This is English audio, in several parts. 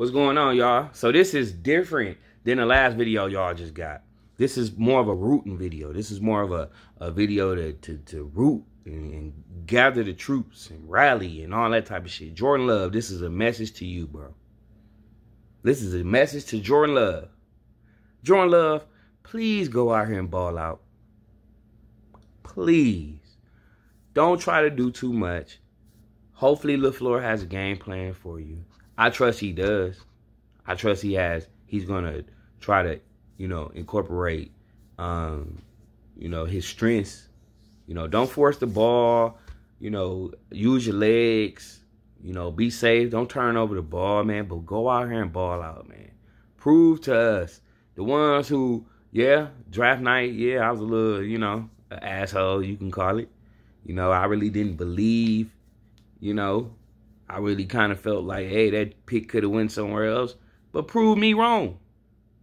What's going on, y'all? So this is different than the last video y'all just got. This is more of a rooting video. This is more of a, a video to, to, to root and, and gather the troops and rally and all that type of shit. Jordan Love, this is a message to you, bro. This is a message to Jordan Love. Jordan Love, please go out here and ball out. Please. Don't try to do too much. Hopefully LaFleur has a game plan for you. I trust he does. I trust he has. He's to try to, you know, incorporate, um, you know, his strengths. You know, don't force the ball. You know, use your legs. You know, be safe. Don't turn over the ball, man. But go out here and ball out, man. Prove to us, the ones who, yeah, draft night, yeah, I was a little, you know, asshole, you can call it. You know, I really didn't believe, you know, I really kind of felt like, hey, that pick could have went somewhere else. But prove me wrong.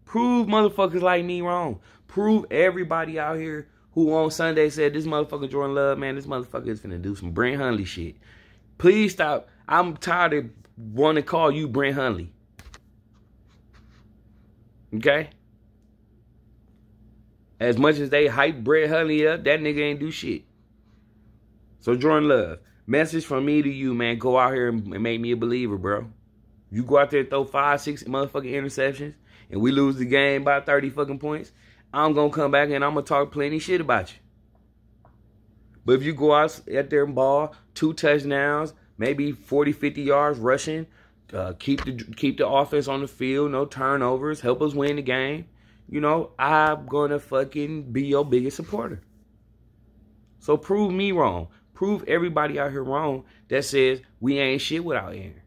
Prove motherfuckers like me wrong. Prove everybody out here who on Sunday said this motherfucker Jordan Love, man, this motherfucker is finna do some Brett Hundley shit. Please stop. I'm tired of wanting to call you Brett Hundley. Okay? As much as they hype Brett Hundley up, that nigga ain't do shit. So Jordan Love, message from me to you, man. Go out here and make me a believer, bro. You go out there and throw five, six motherfucking interceptions, and we lose the game by 30 fucking points, I'm gonna come back and I'm gonna talk plenty shit about you. But if you go out there and ball, two touchdowns, maybe 40, 50 yards rushing, uh, keep the keep the offense on the field, no turnovers, help us win the game. You know, I'm gonna fucking be your biggest supporter. So prove me wrong. Prove everybody out here wrong that says we ain't shit without Aaron.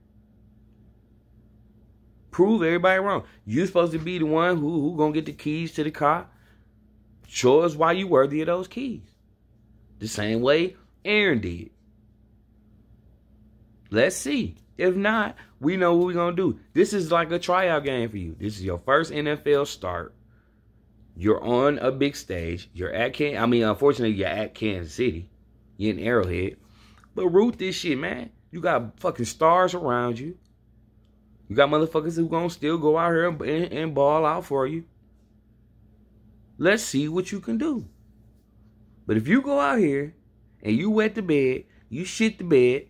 Prove everybody wrong. You supposed to be the one who who gonna get the keys to the car. Show us why you worthy of those keys. The same way Aaron did. Let's see. If not, we know what we're to do. This is like a tryout game for you. This is your first NFL start. You're on a big stage. You're at Can I mean, unfortunately, you're at Kansas City. You're Arrowhead. But root this shit, man. You got fucking stars around you. You got motherfuckers who gonna still go out here and, and, and ball out for you. Let's see what you can do. But if you go out here and you wet the bed, you shit the bed,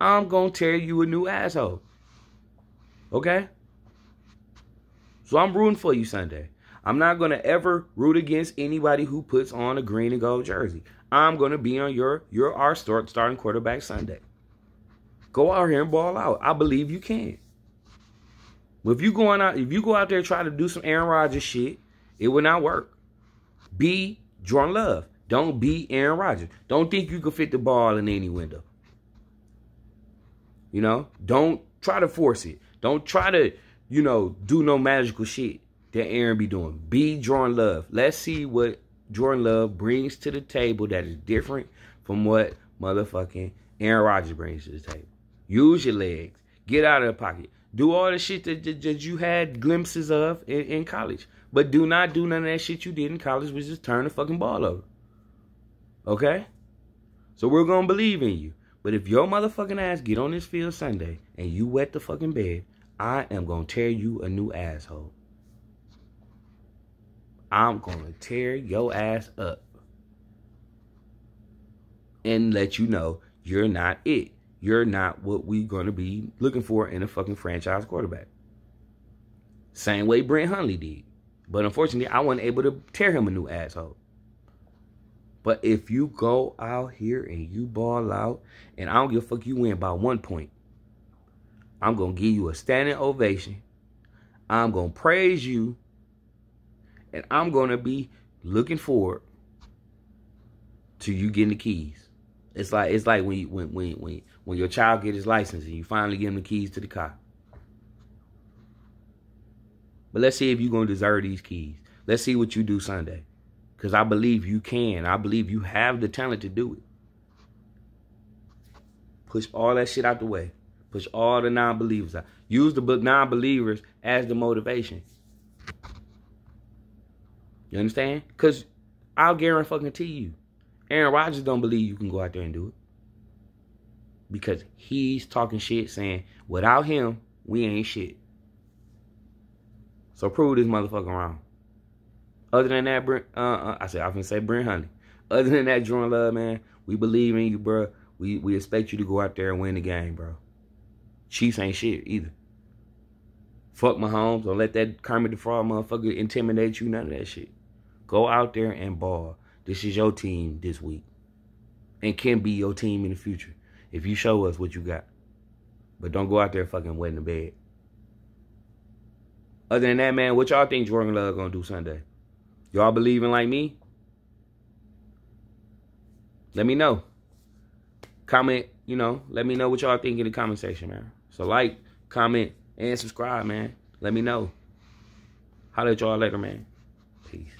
I'm to tear you a new asshole. Okay? So I'm rooting for you Sunday. I'm not going to ever root against anybody who puts on a green and gold jersey. I'm going to be on your your our start starting quarterback Sunday. Go out here and ball out. I believe you can. But if you going out, if you go out there and try to do some Aaron Rodgers shit, it will not work. Be Jordan Love. Don't be Aaron Rodgers. Don't think you can fit the ball in any window. You know, don't try to force it. Don't try to, you know, do no magical shit that Aaron be doing. Be Jordan Love. Let's see what Jordan Love brings to the table that is different from what motherfucking Aaron Rodgers brings to the table. Use your legs. Get out of the pocket. Do all the shit that, that, that you had glimpses of in, in, college. But do not do none of that shit you did in college, which is turn the fucking ball over. Okay? So we're going to believe in you. But if your motherfucking ass get on this field Sunday and you wet the fucking bed, I am going to tear you a new asshole. I'm to tear your ass up. And let you know you're not it. You're not what we going to be looking for in a fucking franchise quarterback. Same way Brett Hundley did. But unfortunately, I wasn't able to tear him a new asshole. But if you go out here and you ball out, and I don't give a fuck you win by one point, I'm going to give you a standing ovation. I'm going to praise you. And I'm going to be looking forward to you getting the keys. It's like it's like when you, when when when when your child get his license and you finally give him the keys to the car. But let's see if you're gonna deserve these keys. Let's see what you do Sunday. Because I believe you can. I believe you have the talent to do it. Push all that shit out the way. Push all the non-believers out. Use the book non-believers as the motivation. You understand? Because I'll guarantee you, Aaron Rodgers don't believe you can go out there and do it. because he's talking shit saying, without him, we ain't shit. So prove this motherfucker wrong. Other than that, Brent, uh, uh, I said I can say Brent Honey. Other than that, Jordan Love, man, we believe in you, bro. We we expect you to go out there and win the game, bro. Chiefs ain't shit either. Fuck Mahomes. Don't let that Kermit the Frog motherfucker intimidate you. None of that shit. Go out there and ball. This is your team this week. And can be your team in the future. If you show us what you got. But don't go out there fucking wet in the bed. Other than that, man, what y'all think Jordan Love gonna do Sunday? Y'all believing like me? Let me know. Comment, you know, let me know what y'all think in the comment section, man. So like, comment, and subscribe, man. Let me know. Holla at y'all later, man. Peace.